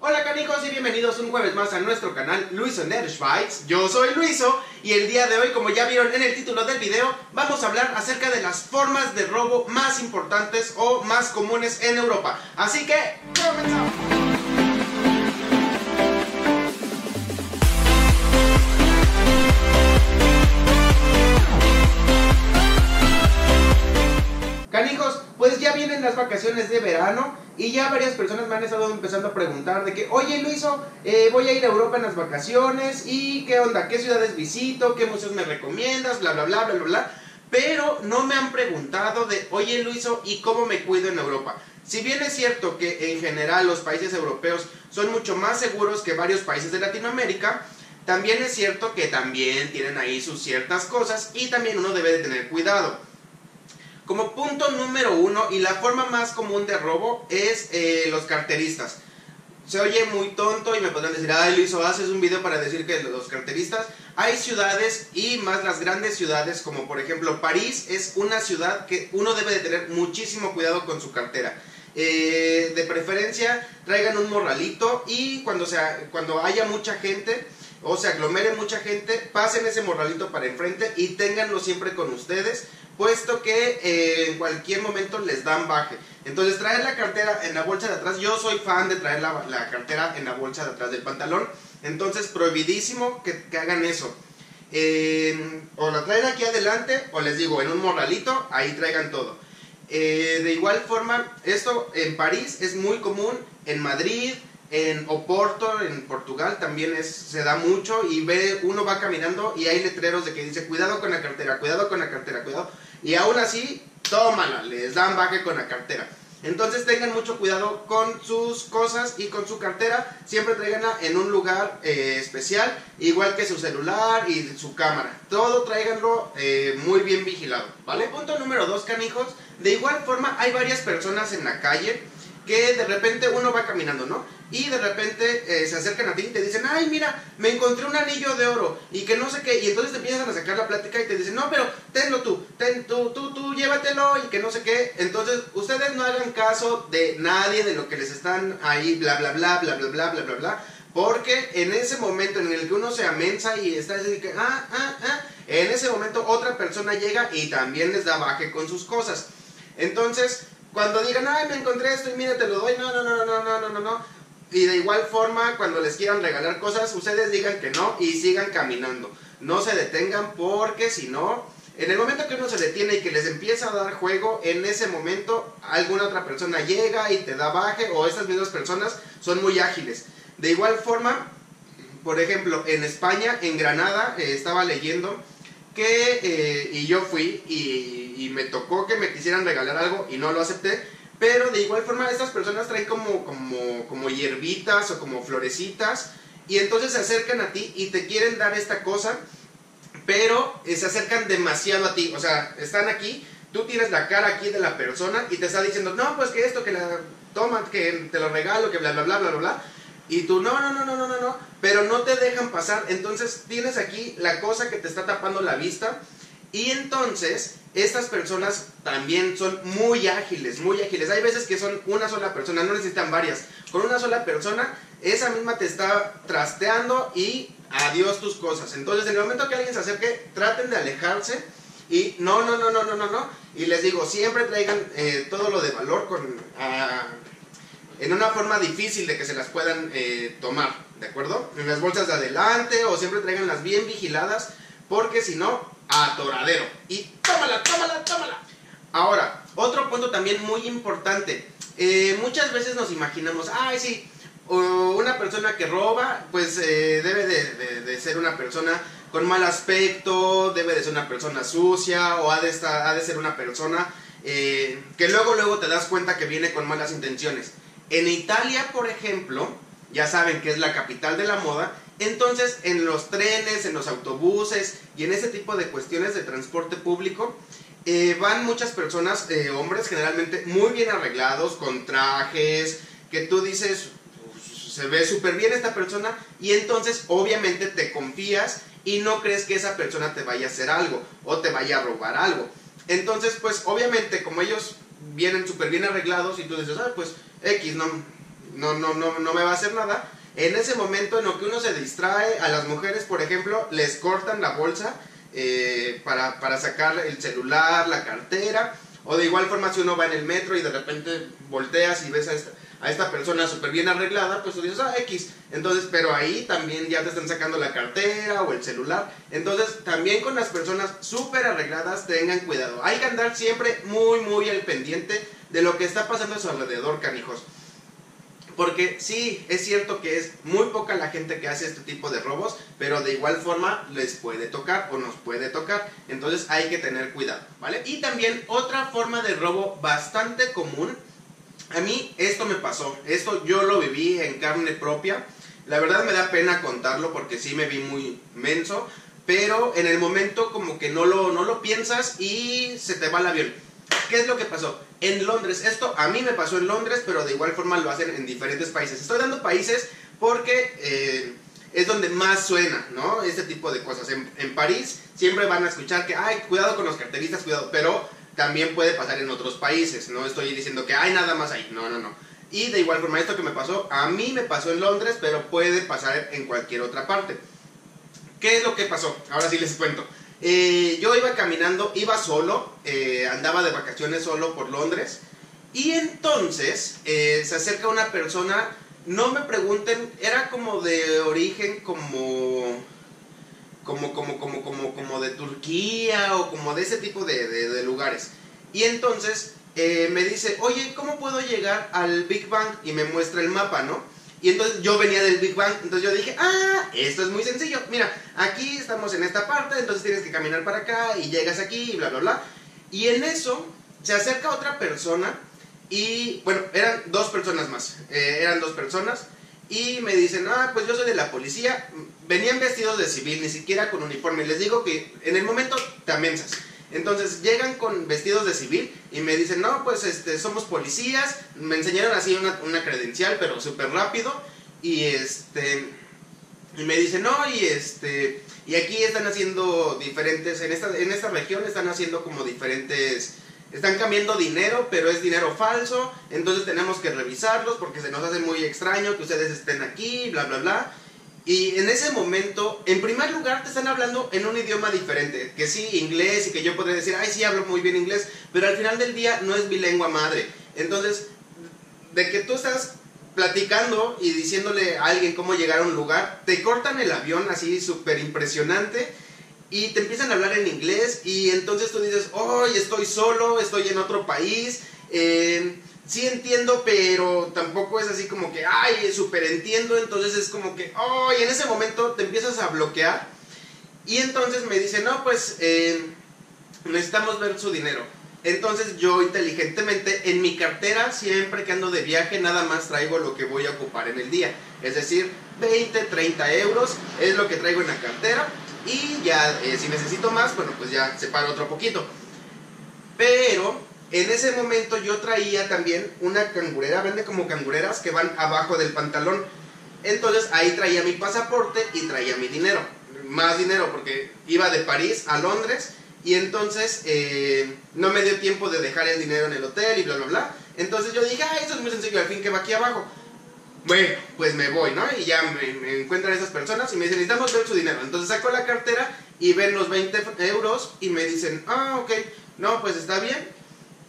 Hola canijos y bienvenidos un jueves más a nuestro canal Luiso Nerschweiz. Yo soy Luiso y el día de hoy, como ya vieron en el título del video, vamos a hablar acerca de las formas de robo más importantes o más comunes en Europa. Así que, comenzamos. Canijos, pues ya vienen las vacaciones de verano y ya varias personas me han estado empezando a preguntar de que, oye Luiso, eh, voy a ir a Europa en las vacaciones y qué onda, qué ciudades visito, qué museos me recomiendas, bla, bla, bla, bla, bla, bla. Pero no me han preguntado de, oye Luiso, ¿y cómo me cuido en Europa? Si bien es cierto que en general los países europeos son mucho más seguros que varios países de Latinoamérica, también es cierto que también tienen ahí sus ciertas cosas y también uno debe de tener cuidado. Como punto número uno y la forma más común de robo es eh, los carteristas. Se oye muy tonto y me podrán decir, ay Luis, haces un video para decir que los carteristas. Hay ciudades y más las grandes ciudades, como por ejemplo París, es una ciudad que uno debe de tener muchísimo cuidado con su cartera. Eh, de preferencia, traigan un morralito y cuando, sea, cuando haya mucha gente o se aglomere mucha gente, pasen ese morralito para enfrente y ténganlo siempre con ustedes puesto que eh, en cualquier momento les dan baje. Entonces traer la cartera en la bolsa de atrás, yo soy fan de traer la, cartera en la bolsa de atrás del pantalón, entonces prohibidísimo que, hagan eso. Eh, o la traen aquí adelante, o les digo, en un morralito, ahí traigan todo. Eh, de igual forma, esto en París es muy común, en Madrid, en Oporto, en Portugal, también es, se da mucho y ve, uno va caminando y hay letreros de que dice, cuidado con la cartera, cuidado con la cartera, cuidado. Y aún así, tómala, les dan baje con la cartera. Entonces tengan mucho cuidado con sus cosas y con su cartera. Siempre tráiganla en un lugar eh, especial, igual que su celular y su cámara. Todo tráiganlo eh, muy bien vigilado, ¿vale? Punto número dos, canijos. De igual forma, hay varias personas en la calle que de repente uno va caminando, ¿no? Y de repente eh, se acercan a ti y te dicen, ay, mira, me encontré un anillo de oro y que no sé qué. Y entonces te empiezan a sacar la plática y te dicen, no, pero tenlo tú, ten, tú, tú, tú, llévatelo y que no sé qué. Entonces, ustedes no hagan caso de nadie de lo que les están ahí, bla, bla, bla, bla, bla, bla, bla, bla, bla. Porque en ese momento en el que uno se amensa y está así que, ah, ah, ah, en ese momento otra persona llega y también les da baje con sus cosas. Entonces, cuando digan, ay, me encontré esto y mira, te lo doy, no, no, no, no, no, no, no, no. Y de igual forma, cuando les quieran regalar cosas, ustedes digan que no y sigan caminando. No se detengan porque si no, en el momento que uno se detiene y que les empieza a dar juego, en ese momento alguna otra persona llega y te da baje o estas mismas personas son muy ágiles. De igual forma, por ejemplo, en España, en Granada, eh, estaba leyendo que, eh, y yo fui y me tocó que me quisieran regalar algo y no lo acepté. Pero de igual forma estas personas traen como, como, como hierbitas o como florecitas y entonces se acercan a ti y te quieren dar esta cosa, pero eh, se acercan demasiado a ti. O sea, están aquí, tú tienes la cara aquí de la persona y te está diciendo, no, pues que esto, que la toma, que te lo regalo, que bla, bla, bla, bla, bla, bla. Y tú, no, no, no, no, no, no, no, no te dejan pasar. Entonces tienes aquí la cosa que te está tapando la vista y entonces, estas personas también son muy ágiles, muy ágiles. Hay veces que son una sola persona, no necesitan varias. Con una sola persona, esa misma te está trasteando y adiós tus cosas. Entonces, en el momento que alguien se acerque, traten de alejarse y no, no, no, no, no, no, no. Y les digo, siempre traigan eh, todo lo de valor con, en una forma difícil de que se las puedan eh, tomar, ¿de acuerdo? En las bolsas de adelante o siempre traiganlas bien vigiladas porque si no, atoradero. Y tómala, tómala, tómala. Ahora, otro punto también muy importante. Eh, muchas veces nos imaginamos, ay, sí, una persona que roba, pues eh, debe de, ser una persona con mal aspecto, debe de ser una persona sucia, o ha de, estar, ha de ser una persona que luego, luego te das cuenta que viene con malas intenciones. En Italia, por ejemplo, ya saben que es la capital de la moda, entonces, en los trenes, en los autobuses y en ese tipo de cuestiones de transporte público, eh, van muchas personas, eh, hombres generalmente muy bien arreglados, con trajes, que tú dices, se ve súper bien esta persona, y entonces obviamente te confías y no crees que esa persona te vaya a hacer algo o te vaya a robar algo. Entonces, pues obviamente como ellos vienen súper bien arreglados y tú dices, ah, pues X, no, no, no, no, no me va a hacer nada. En ese momento en lo que uno se distrae, a las mujeres, por ejemplo, les cortan la bolsa eh, para, para sacar el celular, la cartera, o de igual forma si uno va en el metro y de repente volteas y ves a esta, a esta persona súper bien arreglada, pues tú dices, ah, X. Entonces, pero ahí también ya te están sacando la cartera o el celular. Entonces, también con las personas súper arregladas, tengan cuidado. Hay que andar siempre muy, muy al pendiente de lo que está pasando a su alrededor, canijos. Porque sí, es cierto que es muy poca la gente que hace este tipo de robos, pero de igual forma les puede tocar o nos puede tocar. Entonces hay que tener cuidado, ¿vale? Y también otra forma de robo bastante común a mí esto me pasó, esto yo lo viví en carne propia. La verdad me da pena contarlo porque sí me vi muy menso, pero en el momento como que no lo, no lo piensas y se te va el avión. ¿Qué es lo que pasó? En Londres, esto a mí me pasó en Londres, pero de igual forma lo hacen en diferentes países. Estoy dando países porque eh, es donde más suena, ¿no? Este tipo de cosas. En, en París siempre van a escuchar que, ay, cuidado con los carteristas, cuidado, pero también puede pasar en otros países. No estoy diciendo que hay nada más ahí. No, no, no. Y de igual forma, esto que me pasó, a mí me pasó en Londres, pero puede pasar en cualquier otra parte. ¿Qué es lo que pasó? Ahora sí les cuento. Eh, yo iba caminando, iba solo, eh, andaba de vacaciones solo por Londres. Y entonces eh, se acerca una persona, no me pregunten, era como de origen como como, como, como, como, como de Turquía o como de ese tipo de, lugares. Y entonces eh, me dice, oye, ¿cómo puedo llegar al Big Bang? Y me muestra el mapa, ¿no? Y entonces yo venía del Big Bang, entonces yo dije, ah, esto es muy sencillo. Mira, aquí estamos en esta parte, entonces tienes que caminar para acá y llegas aquí y bla, bla, bla. Y en eso se acerca otra persona y, bueno, eran dos personas más, eh, eran dos personas y me dicen, ah, pues yo soy de la policía. Venían vestidos de civil, ni siquiera con uniforme. Les digo que en el momento te amensas. Entonces llegan con vestidos de civil y me dicen, no, pues este, somos policías. Me enseñaron así una, una credencial, pero súper rápido. Y este. Y me dicen, no, y este. Y aquí están haciendo diferentes. En esta, en esta región están haciendo como diferentes están cambiando dinero, pero es dinero falso, entonces tenemos que revisarlos porque se nos hace muy extraño que ustedes estén aquí, bla, bla, bla. Y en ese momento, en primer lugar, te están hablando en un idioma diferente, que sí, inglés, y que yo podría decir, ay, sí, hablo muy bien inglés, pero al final del día no es mi lengua madre. Entonces, de que tú estás platicando y diciéndole a alguien cómo llegar a un lugar, te cortan el avión así súper impresionante y te empiezan a hablar en inglés y entonces tú dices, oh, estoy solo, estoy en otro país, eh, sí entiendo, pero tampoco es así como que, ay, súper entiendo, entonces es como que, oh, y en ese momento te empiezas a bloquear y entonces me dicen, no, pues eh, necesitamos ver su dinero. Entonces yo inteligentemente en mi cartera, siempre que ando de viaje, nada más traigo lo que voy a ocupar en el día. Es decir, 20, 30 euros es lo que traigo en la cartera y ya, eh, si necesito más, bueno, pues ya separo otro poquito. Pero en ese momento yo traía también una cangurera, vende como cangureras que van abajo del pantalón. Entonces ahí traía mi pasaporte y traía mi dinero. Más dinero porque iba de París a Londres y entonces eh, no me dio tiempo de dejar el dinero en el hotel y bla, bla, bla. Entonces yo dije, ah, esto es muy sencillo, al fin que va aquí abajo. Bueno, pues me voy, ¿no? Y ya me, encuentran esas personas y me dicen, necesitamos ver su dinero. Entonces saco la cartera y ven los 20 euros y me dicen, ah, ok, no, pues está bien.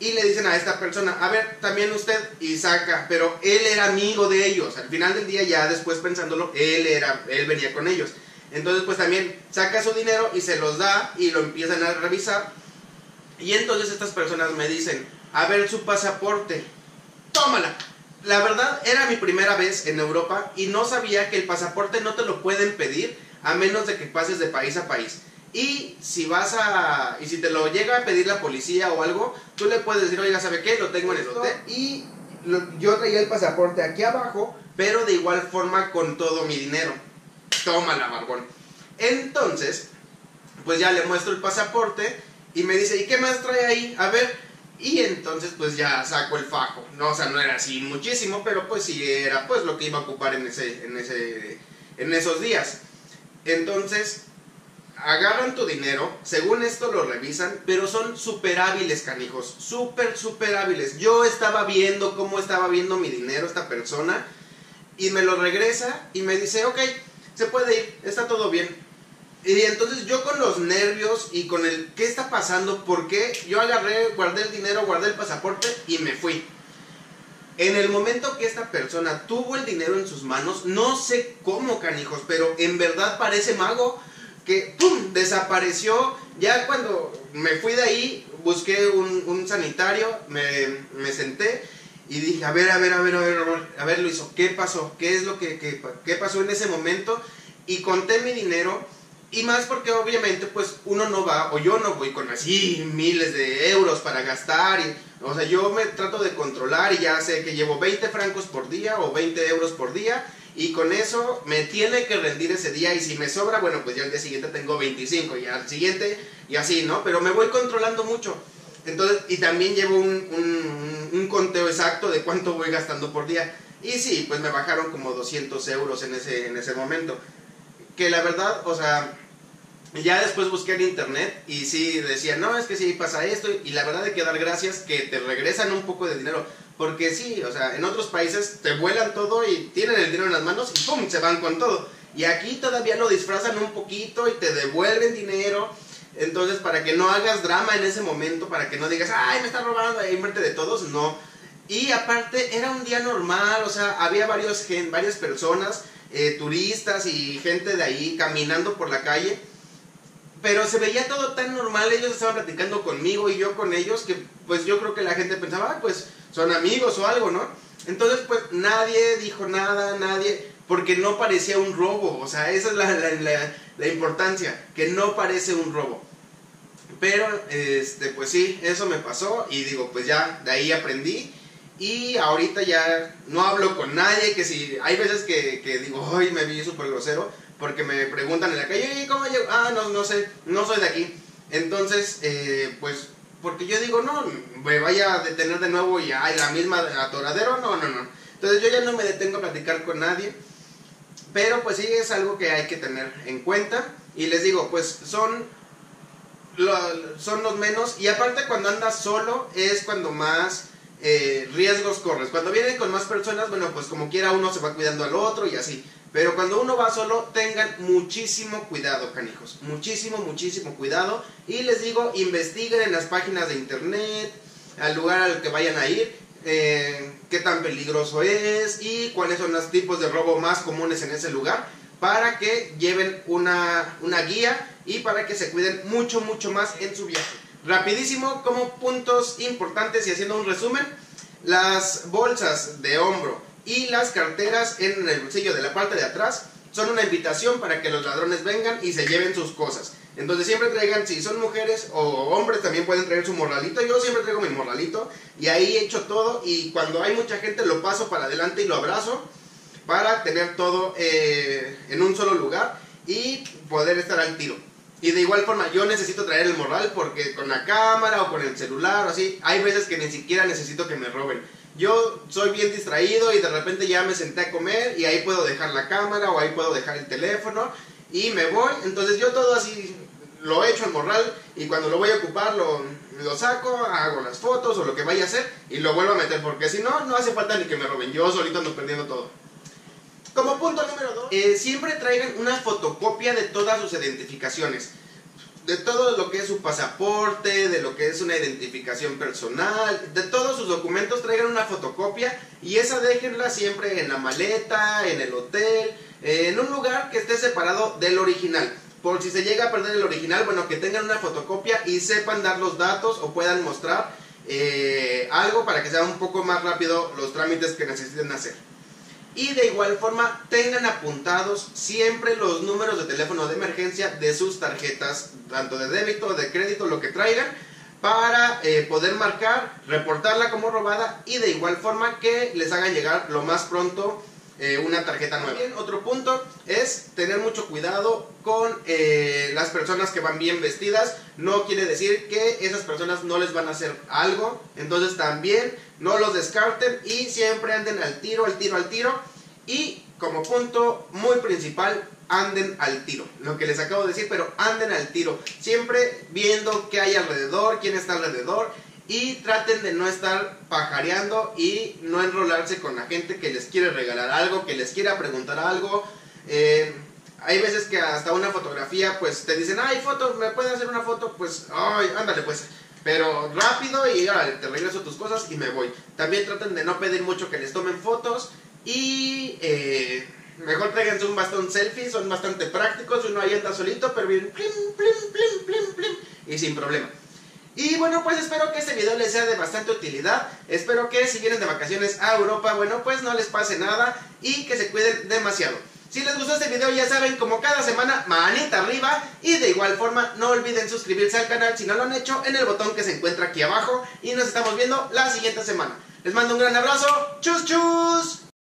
Y le dicen a esta persona, a ver, también usted, y saca, pero él era amigo de ellos. Al final del día, ya después pensándolo, él era, él venía con ellos. Entonces, pues también saca su dinero y se los da y lo empiezan a revisar. Y entonces estas personas me dicen, a ver su pasaporte, tómala la verdad era mi primera vez en Europa y no sabía que el pasaporte no te lo pueden pedir a menos de que pases de país a país. Y si vas a. Y si te lo llega a pedir la policía o algo, tú le puedes decir, oiga, ¿sabe qué? Lo tengo en el hotel. Y yo traía el pasaporte aquí abajo, pero de igual forma con todo mi dinero. Tómala, barbón. Entonces, pues ya le muestro el pasaporte y me dice, ¿y qué más trae ahí? A ver, y entonces pues ya saco el fajo, ¿no? O sea, no era así muchísimo, pero pues sí era pues lo que iba a ocupar en, ese, en, ese, en esos días. Entonces agarran tu dinero, según esto lo revisan, pero son súper hábiles, canijos, súper, súper hábiles. Yo estaba viendo cómo estaba viendo mi dinero esta persona y me lo regresa y me dice, ok, se puede ir, está todo bien. Y entonces yo con los nervios y con el qué está pasando, por qué, yo agarré, guardé el dinero, guardé el pasaporte y me fui. En el momento que esta persona tuvo el dinero en sus manos, no sé cómo, canijos, pero en verdad parece mago que ¡pum! desapareció. Ya cuando me fui de ahí, busqué un, sanitario, me, me, senté y dije, a ver, a ver, a ver, a ver, a ver, Luiso, ¿qué pasó? ¿Qué es lo que, que, qué pasó en ese momento? Y conté mi dinero. Y más porque obviamente pues uno no va, o yo no voy con así miles de euros para gastar. Y, o sea, yo me trato de controlar y ya sé que llevo 20 francos por día o 20 euros por día y con eso me tiene que rendir ese día y si me sobra, bueno, pues ya al día siguiente tengo 25 y al siguiente y así, ¿no? Pero me voy controlando mucho. Entonces, y también llevo un, un, conteo exacto de cuánto voy gastando por día. Y sí, pues me bajaron como 200 euros en ese, en ese momento. Que la verdad, o sea, ya después busqué en internet y sí decía, no, es que sí pasa esto. Y la verdad hay que dar gracias que te regresan un poco de dinero. Porque sí, o sea, en otros países te vuelan todo y tienen el dinero en las manos y ¡pum! se van con todo. Y aquí todavía lo disfrazan un poquito y te devuelven dinero. Entonces, para que no hagas drama en ese momento, para que no digas, ay, me está robando ahí enfrente de todos, no. Y aparte, era un día normal, o sea, había varios, varias personas, eh, turistas y gente de ahí caminando por la calle. Pero se veía todo tan normal, ellos estaban platicando conmigo y yo con ellos, que pues yo creo que la gente pensaba, ah, pues son amigos o algo, ¿no? Entonces, pues nadie dijo nada, nadie, porque no parecía un robo, o sea, esa es la, importancia, que no parece un robo. Pero, este, pues sí, eso me pasó y digo, pues ya, de ahí aprendí. Y ahorita ya no hablo con nadie, que si hay veces que, que digo, ay, me vi súper grosero, porque me preguntan en la calle, ¿cómo llego? Ah, no, no sé, no soy de aquí. Entonces, eh, pues porque yo digo, no, me vaya a detener de nuevo y hay la misma atoradero, no, no, no. Entonces yo ya no me detengo a platicar con nadie, pero pues sí es algo que hay que tener en cuenta. Y les digo, pues son, son los menos, y aparte cuando andas solo es cuando más eh, riesgos corres. Cuando vienen con más personas, bueno, pues como quiera uno se va cuidando al otro y así. Pero cuando uno va solo, tengan muchísimo cuidado, canijos. Muchísimo, muchísimo cuidado. Y les digo, investiguen en las páginas de internet, al lugar al que vayan a ir, eh, qué tan peligroso es y cuáles son los tipos de robo más comunes en ese lugar para que lleven una, una guía y para que se cuiden mucho, mucho más en su viaje. Rapidísimo, como puntos importantes y haciendo un resumen, las bolsas de hombro y las carteras en el bolsillo de la parte de atrás son una invitación para que los ladrones vengan y se lleven sus cosas. Entonces siempre traigan, si son mujeres o hombres también pueden traer su morralito. Yo siempre traigo mi morralito y ahí echo todo y cuando hay mucha gente lo paso para adelante y lo abrazo para tener todo eh, en un solo lugar y poder estar al tiro. Y de igual forma yo necesito traer el morral porque con la cámara o con el celular o así, hay veces que ni siquiera necesito que me roben yo soy bien distraído y de repente ya me senté a comer y ahí puedo dejar la cámara o ahí puedo dejar el teléfono y me voy. Entonces yo todo así lo echo en morral y cuando lo voy a ocupar lo, saco, hago las fotos o lo que vaya a hacer y lo vuelvo a meter porque si no, no hace falta ni que me roben. Yo solito ando perdiendo todo. Como punto número dos, eh, siempre traigan una fotocopia de todas sus identificaciones de todo lo que es su pasaporte, de lo que es una identificación personal, de todos sus documentos traigan una fotocopia y esa déjenla siempre en la maleta, en el hotel, en un lugar que esté separado del original. Por si se llega a perder el original, bueno, que tengan una fotocopia y sepan dar los datos o puedan mostrar eh, algo para que sea un poco más rápido los trámites que necesiten hacer. Y de igual forma tengan apuntados siempre los números de teléfono de emergencia de sus tarjetas, tanto de débito de crédito, lo que traigan, para eh, poder marcar, reportarla como robada y de igual forma que les hagan llegar lo más pronto eh, una tarjeta nueva. Bien, otro punto es tener mucho cuidado con eh, las personas que van bien vestidas. No quiere decir que esas personas no les van a hacer algo. Entonces también no los descarten y siempre anden al tiro, al tiro, al tiro. Y como punto muy principal, anden al tiro. Lo que les acabo de decir, pero anden al tiro. Siempre viendo qué hay alrededor, quién está alrededor. Y traten de no estar pajareando y no enrolarse con la gente que les quiere regalar algo, que les quiera preguntar algo. Eh, hay veces que hasta una fotografía, pues te dicen, ay, foto, ¿me pueden hacer una foto? Pues, ay, ándale, pues. Pero rápido y ahora te regreso tus cosas y me voy. También traten de no pedir mucho que les tomen fotos y eh, mejor tráiganse un bastón selfie, son bastante prácticos, uno ahí anda solito, pero bien, plim, plim, plim, plim, y sin problema. Y bueno, pues espero que este video les sea de bastante utilidad. Espero que si vienen de vacaciones a Europa, bueno, pues no les pase nada y que se cuiden demasiado. Si les gustó este video ya saben, como cada semana, manita arriba y de igual forma no olviden suscribirse al canal si no lo han hecho en el botón que se encuentra aquí abajo y nos estamos viendo la siguiente semana. Les mando un gran abrazo, chus chus.